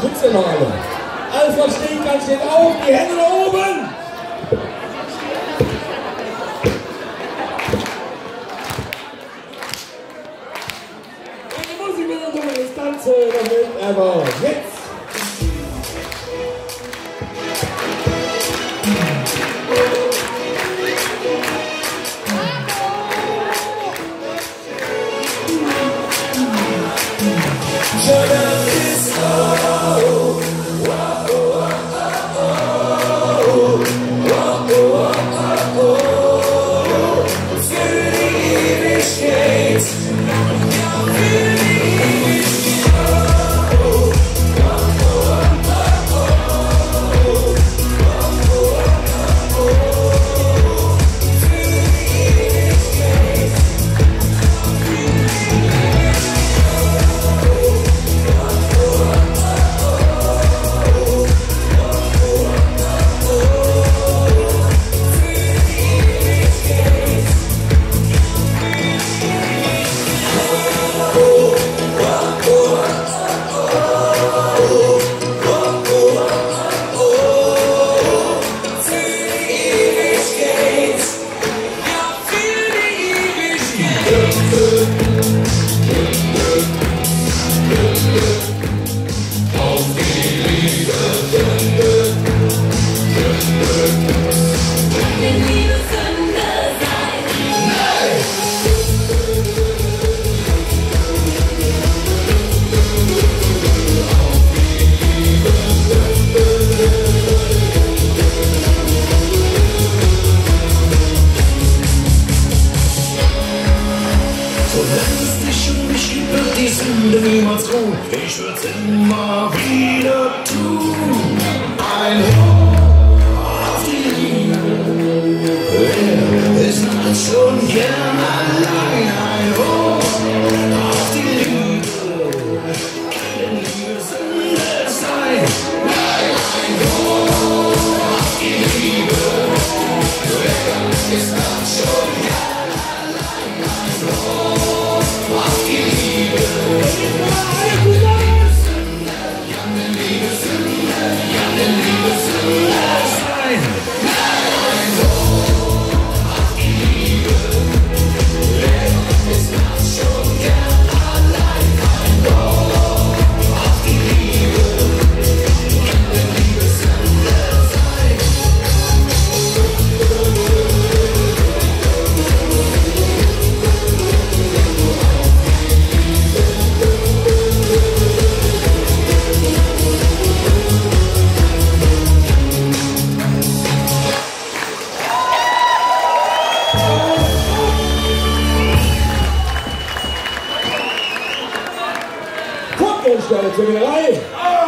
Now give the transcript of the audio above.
bitte noch alle. Alles, was stehen kann, steht auf, die Hände nach oben. Und die Musik natürlich das Ganze, damit aber jetzt. Yeah. Solange es dich mich gibt, wird die Sünde niemals ruhen. Ich würd's immer wieder tun. Ein Hoch auf die Liebe. Wer ist nachts schon gern allein? Ein Hoch auf die Liebe. Kann Liebe Sünde sein? Nein, ein Hoch auf die Liebe. Wer ist nachts schon Leute, zur Reihe.